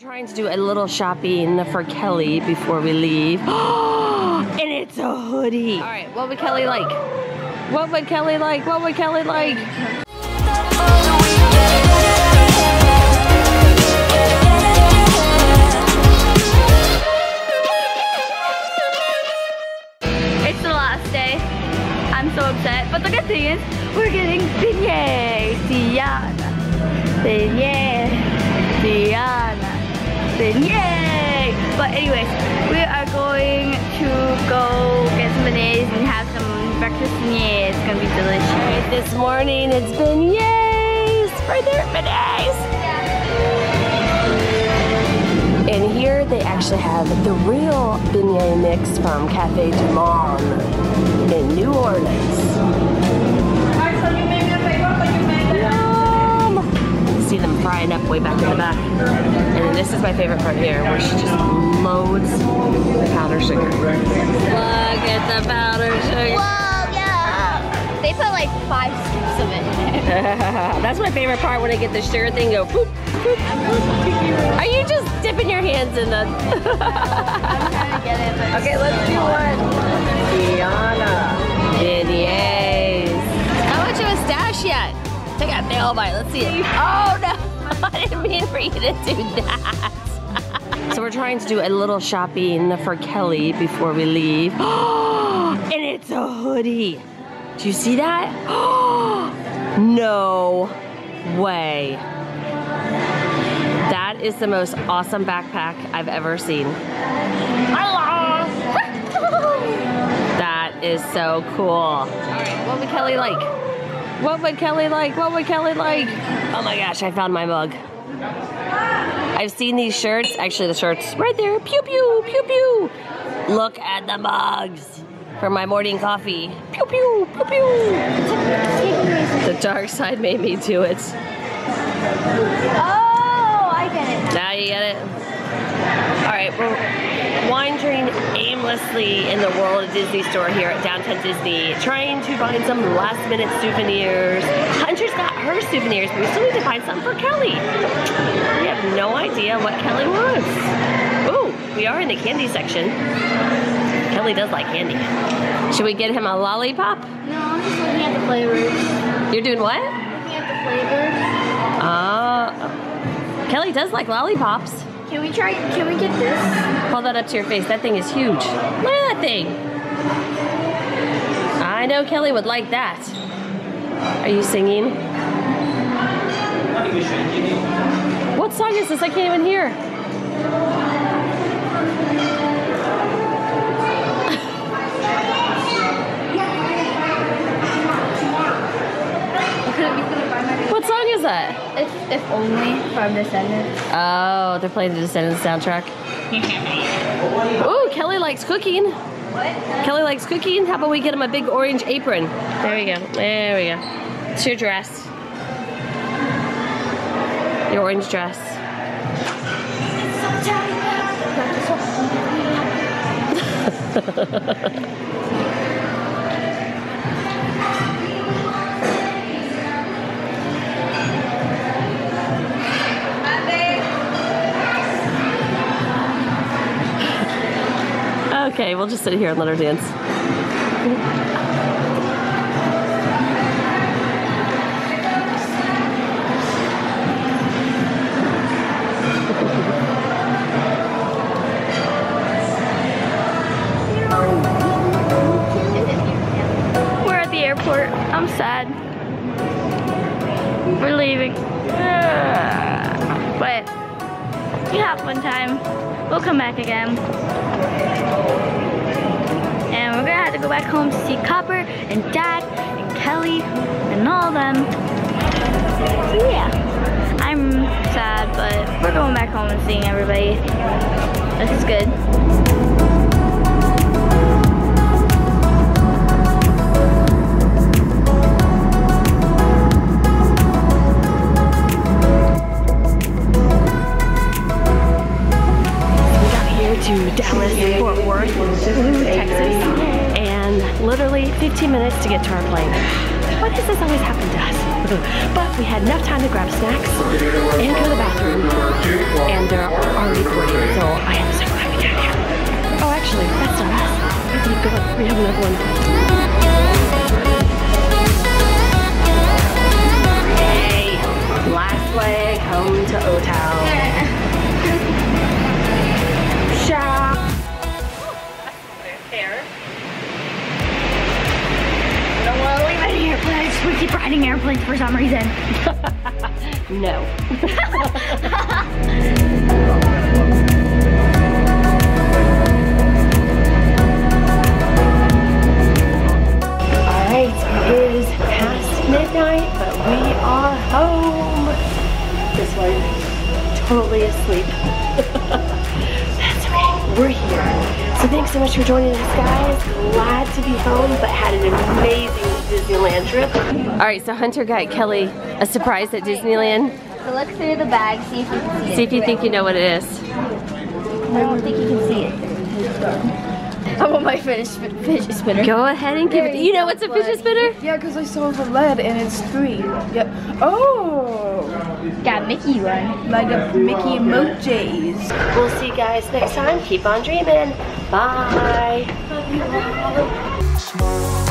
Trying to do a little shopping for Kelly before we leave. and it's a hoodie. All right, what would Kelly like? What would Kelly like? What would Kelly like? It's the last day. I'm so upset. But the good thing is, we're getting beignets. Diana. Beignets. Diana. Beignets. But anyways, we are going to go get some beignets and have some breakfast beignets. It's gonna be delicious. This morning it's beignets. Right there, beignets. And here they actually have the real beignet mix from Cafe Du Monde in New Orleans. See them frying up way back in the back. And then this is my favorite part here, where she just loads the powdered sugar. Look at the powdered sugar. Whoa, yeah. They put like five scoops of it in there. That's my favorite part when I get the sugar thing go boop, boop. Are you just dipping your hands in the... I'm trying to get it, but okay, let's do one. Diana. Beignets. How much of a stash yet? Take a nail bite. Let's see it. Oh, no. I didn't mean for you to do that. so we're trying to do a little shopping for Kelly before we leave. and it's a hoodie. Do you see that? no way. That is the most awesome backpack I've ever seen. That is so cool. All right, what would Kelly like? What would Kelly like? What would Kelly like? Oh my gosh, I found my mug. I've seen these shirts. Actually, the shirt's right there. Pew, pew, pew, pew. Look at the mugs for my morning coffee. Pew, pew, pew, pew. The dark side made me do it. Oh, I get it. Now you get it? All right, we're wandering aimlessly in the World of Disney store here at Downtown Disney, trying to find some last minute souvenirs. Hunter's got her souvenirs, but we still need to find some for Kelly. We have no idea what Kelly wants. Ooh, we are in the candy section. Kelly does like candy. Should we get him a lollipop? No, I'm just looking at the flavors. You're doing what? Looking at the flavors. Uh, Kelly does like lollipops. Can we try, can we get this? Hold that up to your face. That thing is huge. Look at that thing. I know Kelly would like that. Are you singing? What song is this? I can't even hear. What song is that? If, if only from Descendants. Oh, they're playing the Descendants soundtrack. Ooh, Kelly likes cooking. What? Kelly likes cooking. How about we get him a big orange apron? There we go. There we go. It's your dress. Your orange dress. Okay, we'll just sit here and let her dance. We're at the airport. I'm sad. We're leaving. But we have fun time. We'll come back again. And we're gonna have to go back home to see Copper and Dad and Kelly and all of them. So yeah. I'm sad, but we're going back home and seeing everybody. This is good. Texas, and literally 15 minutes to get to our plane. why does this always happen to us? but we had enough time to grab snacks and go to the bathroom. And they're already boarding, so I am so glad we got here. Oh, actually, that's not us. Keep going. We have another one. Yay! Last leg home to O-Town. Shop. For some reason. No. Alright, it is past midnight, but we are home. This one totally asleep. That's okay, we're here. So thanks so much for joining us guys. Glad to be home, but had an amazing Disneyland trip. Alright, so Hunter got Kelly a surprise at Disneyland. So look through the bag, see if you can see. See if you think you know what it is. I don't think you can see it. I want my fidget spin- fidget spinner. Go ahead and give it. You know what's a fidget spinner? Yeah, because I saw the lead and it's three. Yep. Oh, Got Mickey one. like a Mickey emojis. We'll see you guys next time. Keep on dreaming. Bye. Smile.